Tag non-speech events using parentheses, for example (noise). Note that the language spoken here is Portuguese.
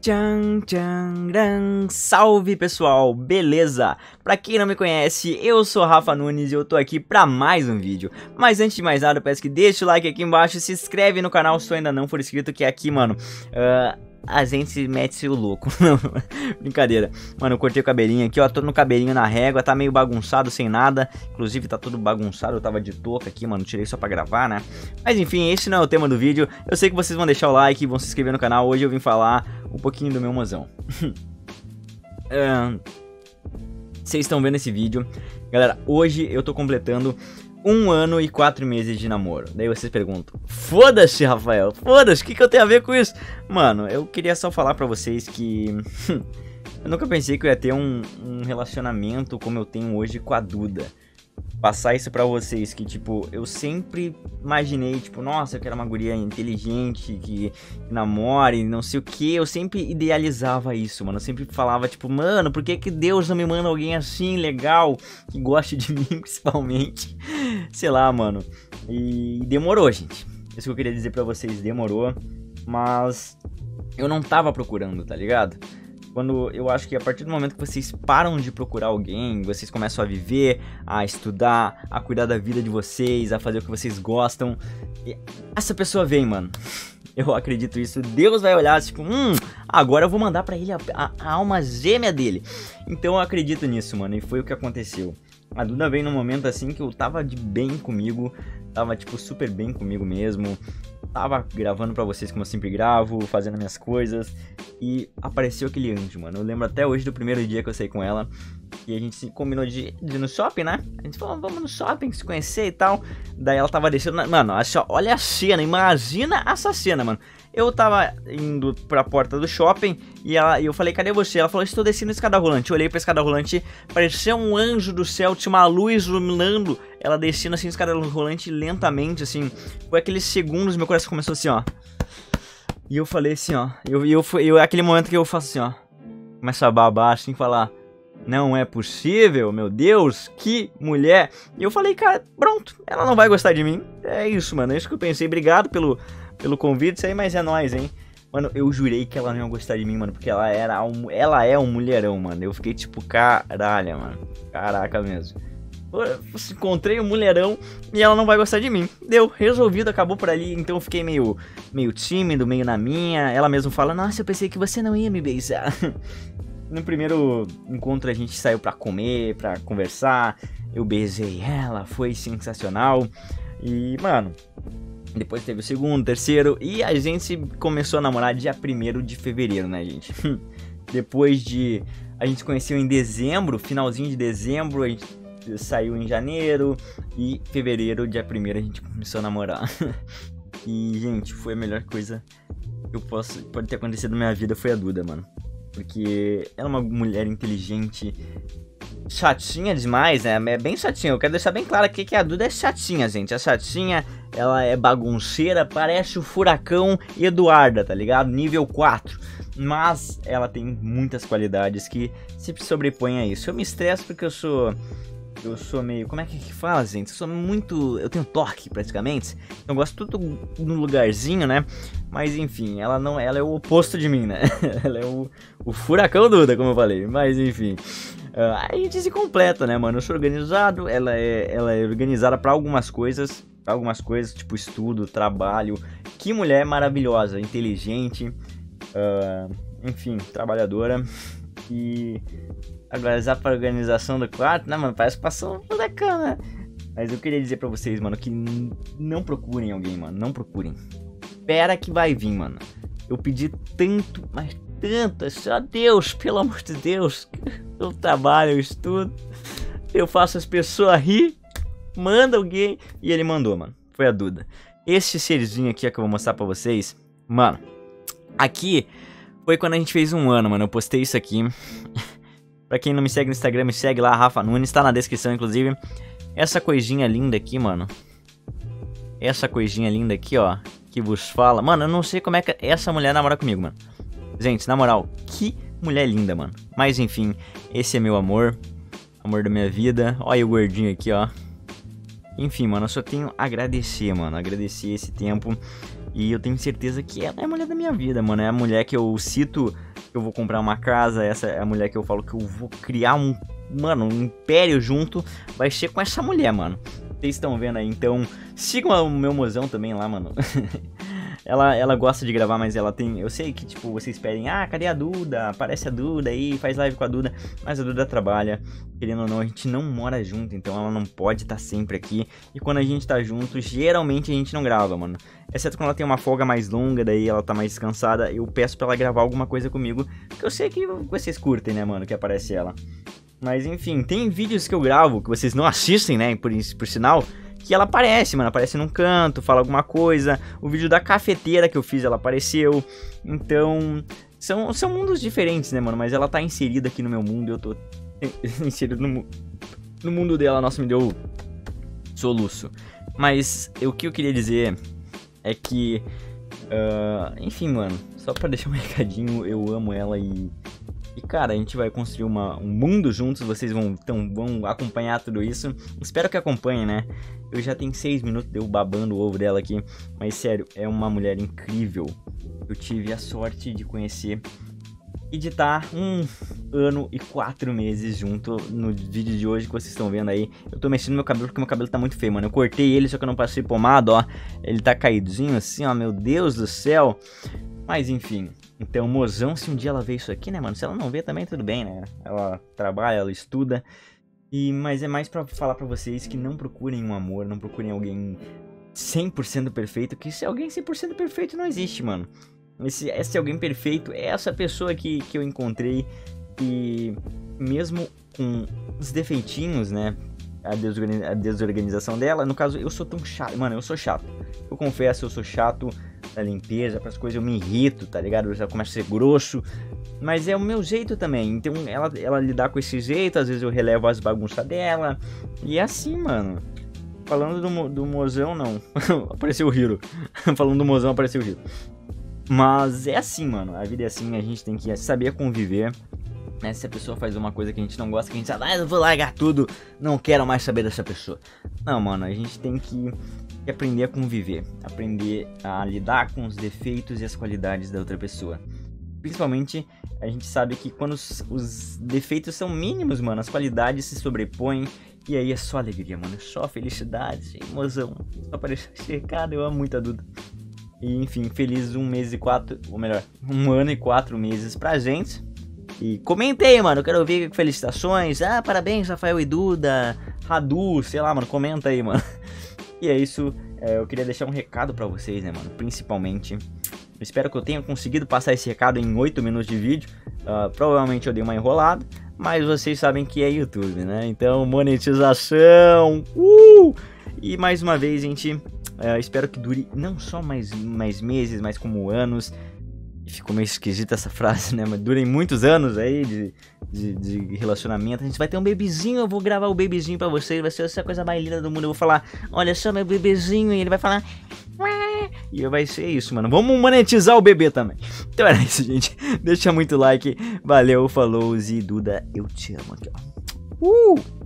Tchan, tchan, tchan. Salve pessoal, beleza? Pra quem não me conhece, eu sou Rafa Nunes e eu tô aqui pra mais um vídeo. Mas antes de mais nada, peço que deixe o like aqui embaixo, se inscreve no canal se ainda não for inscrito, que aqui, mano, uh, a gente mete o louco. (laughs) Brincadeira. Mano, eu cortei o cabelinho aqui, ó. Tô no cabelinho na régua, tá meio bagunçado, sem nada. Inclusive, tá tudo bagunçado. Eu tava de touca aqui, mano. Tirei só pra gravar, né? Mas enfim, esse não é o tema do vídeo. Eu sei que vocês vão deixar o like, vão se inscrever no canal. Hoje eu vim falar um pouquinho do meu mozão. (laughs) Vocês estão vendo esse vídeo. Galera, hoje eu tô completando um ano e quatro meses de namoro. Daí vocês perguntam: Foda-se, Rafael, foda-se, o que, que eu tenho a ver com isso? Mano, eu queria só falar pra vocês que. (laughs) eu nunca pensei que eu ia ter um, um relacionamento como eu tenho hoje com a Duda passar isso para vocês, que tipo, eu sempre imaginei, tipo, nossa, eu quero uma guria inteligente, que, que namore, não sei o que, eu sempre idealizava isso, mano, eu sempre falava, tipo, mano, por que que Deus não me manda alguém assim, legal, que goste de (laughs) mim, principalmente, sei lá, mano, e demorou, gente, isso que eu queria dizer para vocês, demorou, mas eu não tava procurando, tá ligado? Quando eu acho que a partir do momento que vocês param de procurar alguém, vocês começam a viver, a estudar, a cuidar da vida de vocês, a fazer o que vocês gostam, essa pessoa vem, mano. (laughs) Eu acredito isso. Deus vai olhar, tipo, hum, agora eu vou mandar para ele a, a, a, alma gêmea dele. Então eu acredito nisso, mano. E foi o que aconteceu. A Duda veio num momento assim que eu tava de bem comigo, tava, tipo, super bem comigo mesmo. Tava gravando para vocês como eu sempre gravo, fazendo minhas coisas, e apareceu aquele anjo, mano. Eu lembro até hoje do primeiro dia que eu saí com ela, e a gente se combinou de, de ir no shopping, né? A gente falou, vamos no shopping, se conhecer e tal. Daí ela tava descendo, mano, olha a cena, imagina essa cena, mano. Eu tava indo pra porta do shopping e, ela, eu falei, cadê você? Ela falou, estou descendo a escada rolante. Eu olhei pra escada rolante, parecia um anjo do céu, tinha uma luz iluminando. Ela descendo assim a escada rolante lentamente, assim. Foi aqueles segundos, meu coração começou assim, ó. E eu falei assim, ó. Eu, eu, eu, aquele momento que eu faço assim, ó. Começa a babar assim, falar. Não é possível, meu Deus, que mulher. E eu falei, cara, pronto, ela não vai gostar de mim. É isso, mano. É isso que eu pensei. Obrigado pelo, pelo convite, isso aí, mas é nóis, hein? Mano, eu jurei que ela não ia gostar de mim, mano, porque ela era um, ela é um mulherão, mano. Eu fiquei tipo, caralho, mano. Caraca mesmo. Encontrei um mulherão e ela não vai gostar de mim. Deu, resolvido, acabou por ali. Então eu fiquei meio, meio tímido, meio na minha. Ela mesmo fala: Nossa, eu pensei que você não ia me beijar. (laughs) No primeiro encontro a gente saiu para comer, para conversar. Eu beijei ela, foi sensacional. E, mano, depois teve o segundo, terceiro, e a gente começou a namorar dia 1 de fevereiro, né, gente? (laughs) Depois de. A gente se conheceu em dezembro, finalzinho de dezembro, a gente saiu em janeiro, e fevereiro, dia 1 a gente começou a namorar. (laughs) e, gente, foi a melhor coisa que eu posso, pode ter acontecido na minha vida foi a Duda, mano. Porque ela é uma mulher inteligente, chatinha demais, né? É bem chatinha. Eu quero deixar bem claro aqui que a Duda é chatinha, gente. A chatinha, ela é bagunceira, parece o furacão Eduarda, tá ligado? Nível 4. Mas ela tem muitas qualidades que se sobrepõem a isso. Eu me estresso porque eu sou eu sou meio. Como é que fala, gente? Eu sou muito. Eu tenho toque praticamente. Eu gosto tudo no lugarzinho, né? Mas enfim, ela não. Ela é o oposto de mim, né? (laughs) ela é o, o furacão Duda, como eu falei. Mas enfim. Uh, a gente se completa, né, mano? Eu sou organizado, ela é, ela é organizada para algumas coisas. Pra algumas coisas, tipo estudo, trabalho. Que mulher maravilhosa, inteligente. Uh, enfim, trabalhadora. E Agora, já pra organização do quarto, né, mano? Parece que passou um furacão, né? Mas eu queria dizer pra vocês, mano, que não procurem alguém, mano. Não procurem. Espera que vai vir, mano. Eu pedi tanto, mas tanto. É só Deus, pelo amor de Deus. (laughs) Eu trabalho, eu estudo. Eu faço as pessoas rir. Manda alguém. E ele mandou, mano. Foi a Duda. Este serzinho aqui é que eu vou mostrar pra vocês. Mano, aqui foi quando a gente fez um ano, mano. Eu postei isso aqui. (laughs) Pra quem não me segue no Instagram, me segue lá, Rafa Nunes, tá na descrição, inclusive. Essa coisinha linda aqui, mano. Essa coisinha linda aqui, ó. Que vos fala. Mano, eu não sei como é que essa mulher namora comigo, mano. Gente, na moral, que mulher linda, mano. Mas enfim, esse é meu amor. Amor da minha vida. Olha o gordinho aqui, ó. Enfim, mano, eu só tenho a agradecer, mano. Agradecer esse tempo. E eu tenho certeza que ela é a mulher da minha vida, mano. É a mulher que eu cito eu vou comprar uma casa, essa é a mulher que eu falo que eu vou criar um, mano, um império junto, vai ser com essa mulher, mano. Vocês estão vendo aí, então sigam o meu mozão também lá, mano. (laughs) ela, ela gosta de gravar, mas ela tem. Eu sei que, tipo, vocês pedem, ah, cadê a Duda? Aparece a Duda aí, faz live com a Duda. Mas a Duda trabalha, querendo ou não, a gente não mora junto, então ela não pode estar tá sempre aqui. E quando a gente tá junto, geralmente a gente não grava, mano. Exceto quando ela tem uma folga mais longa, daí ela tá mais descansada, eu peço pra ela gravar alguma coisa comigo. Que eu sei que vocês curtem, né, mano, que aparece ela. Mas enfim, tem vídeos que eu gravo que vocês não assistem, né, por, por sinal que ela aparece, mano. Aparece num canto, fala alguma coisa. O vídeo da cafeteira que eu fiz, ela apareceu. Então, são, são mundos diferentes, né, mano? Mas ela tá inserida aqui no meu mundo eu tô (laughs) inserido no, no mundo dela. Nossa, me deu soluço. Mas o que eu queria dizer é que. Uh, enfim, mano. Só pra deixar um (laughs) recadinho, eu amo ela e e cara, a gente vai construir uma, um mundo juntos, vocês vão, então, vão acompanhar tudo isso. Espero que acompanhem, né? Eu já tenho seis minutos de eu babando o ovo dela aqui, mas sério, é uma mulher incrível. Eu tive a sorte de conhecer e de estar um ano e quatro meses junto no vídeo de hoje que vocês estão vendo aí. Eu tô mexendo no meu cabelo porque meu cabelo tá muito feio, mano. Eu cortei ele, só que eu não passei pomada, ó. Ele tá caidinho assim, ó. Meu Deus do céu. Mas enfim, então, mozão, se um dia ela vê isso aqui, né, mano? Se ela não vê também, tudo bem, né? Ela trabalha, ela estuda. E, mas é mais para falar para vocês que não procurem um amor, não procurem alguém 100% perfeito, que se alguém 100% perfeito não existe, mano. Esse, esse alguém perfeito é essa pessoa que, que eu encontrei e mesmo com os defeitinhos, né? A, desorganiza a desorganização dela, no caso, eu sou tão chato, mano, eu sou chato. Eu confesso, eu sou chato da limpeza, as coisas eu me irrito, tá ligado? Eu já começo a ser grosso. Mas é o meu jeito também. Então ela, ela lidar com esse jeito, às vezes eu relevo as bagunças dela. E é assim, mano. Falando do, do mozão, não. (laughs) apareceu o Hiro. (laughs) Falando do mozão, apareceu o Hiro. Mas é assim, mano. A vida é assim, a gente tem que saber conviver. Né? Se a pessoa faz uma coisa que a gente não gosta, que a gente fala, ah, eu vou largar tudo, não quero mais saber dessa pessoa. Não, mano, a gente tem que e aprender a conviver, aprender a lidar com os defeitos e as qualidades da outra pessoa. Principalmente, a gente sabe que quando os, os defeitos são mínimos, mano, as qualidades se sobrepõem e aí é só alegria, mano, é só felicidade, emoção. Só aparecer (laughs) esse recado, eu amo muito a Duda. E enfim, feliz um mês e quatro, ou melhor, um ano e quatro meses pra gente. E comentei, mano, quero ouvir felicitações. Ah, parabéns, Rafael e Duda, Radu, sei lá, mano, comenta aí, mano. (laughs) E é isso, é, eu queria deixar um recado para vocês, né, mano? Principalmente. Espero que eu tenha conseguido passar esse recado em 8 minutos de vídeo. Uh, provavelmente eu dei uma enrolada, mas vocês sabem que é YouTube, né? Então, monetização! Uh! E mais uma vez, gente, uh, espero que dure não só mais, mais meses, mas como anos. Ficou meio esquisita essa frase, né? Mas durem muitos anos aí de, de, de, relacionamento. A gente vai ter um bebezinho, eu vou gravar o bebezinho pra vocês. Vai ser essa coisa mais linda do mundo. Eu vou falar, olha só meu bebezinho. E ele vai falar. E vai ser isso, mano. Vamos monetizar o bebê também. Então era isso, gente. Deixa muito like. Valeu, falou, e Duda, eu te amo aqui, ó. Uh!